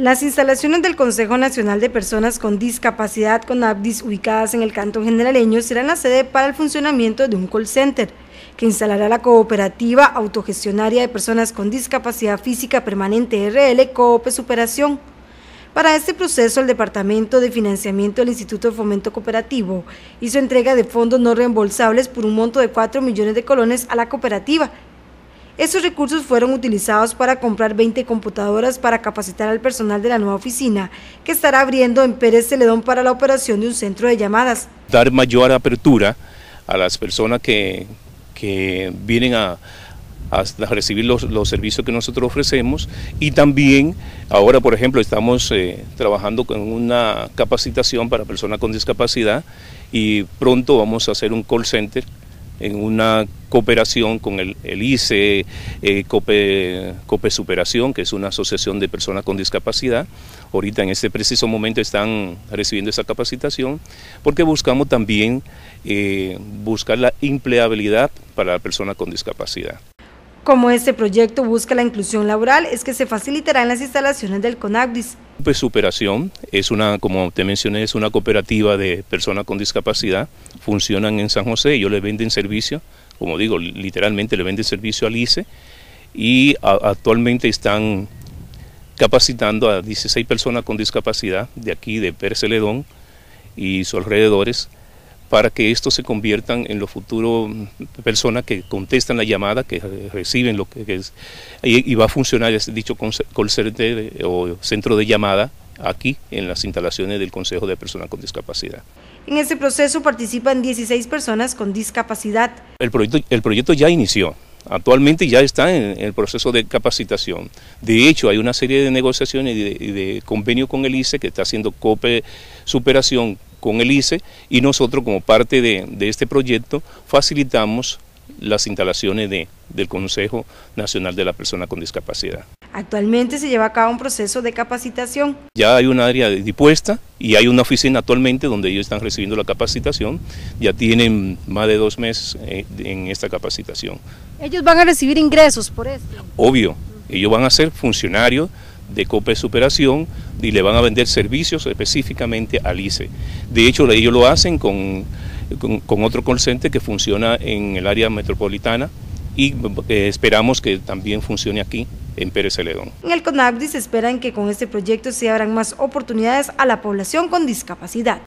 Las instalaciones del Consejo Nacional de Personas con Discapacidad CONAPDIS ubicadas en el Cantón Generaleño serán la sede para el funcionamiento de un call center que instalará la cooperativa autogestionaria de personas con discapacidad física permanente RL COOPE Superación. Para este proceso, el Departamento de Financiamiento del Instituto de Fomento Cooperativo hizo entrega de fondos no reembolsables por un monto de 4 millones de colones a la cooperativa, estos recursos fueron utilizados para comprar 20 computadoras para capacitar al personal de la nueva oficina, que estará abriendo en Pérez Celedón para la operación de un centro de llamadas. Dar mayor apertura a las personas que, vienen a, recibir los, servicios que nosotros ofrecemos y también ahora por ejemplo estamos eh, trabajando con una capacitación para personas con discapacidad y pronto vamos a hacer un call center en una cooperación con el, ICE, eh, COPE, Superación, que es una asociación de personas con discapacidad. Ahorita en este preciso momento están recibiendo esa capacitación porque buscamos también eh, buscar la empleabilidad para la persona con discapacidad. Como este proyecto busca la inclusión laboral, es que se facilitarán las instalaciones del CONACDIS. Pues Superación es una, como te mencioné, es una cooperativa de personas con discapacidad, funcionan en San José, ellos le venden servicio, como digo, literalmente le venden servicio al ICE y actualmente están capacitando a 16 personas con discapacidad de aquí, de Perceledón y sus alrededores, para que estos se conviertan en los futuros personas que contestan la llamada, que reciben lo que es, y, va a funcionar ese dicho call center o centro de llamada aquí en las instalaciones del Consejo de Personas con Discapacidad. En este proceso participan 16 personas con discapacidad. El proyecto, el proyecto ya inició, actualmente ya está en el proceso de capacitación. De hecho, hay una serie de negociaciones y de, de convenio con el ICE que está haciendo COPE Superación con el ICE y nosotros como parte de, este proyecto facilitamos las instalaciones de, del Consejo Nacional de la Persona con Discapacidad. Actualmente se lleva a cabo un proceso de capacitación. Ya hay un área dispuesta y hay una oficina actualmente donde ellos están recibiendo la capacitación. Ya tienen más de dos meses eh, en esta capacitación. ¿Ellos van a recibir ingresos por esto? Obvio, ellos van a ser funcionarios de COPE Superación y le van a vender servicios específicamente al ICE. De hecho, ellos lo hacen con, con, otro call que funciona en el área metropolitana y eh, esperamos que también funcione aquí en Pérez Celedón. En el CONACDI se esperan que con este proyecto se abran más oportunidades a la población con discapacidad.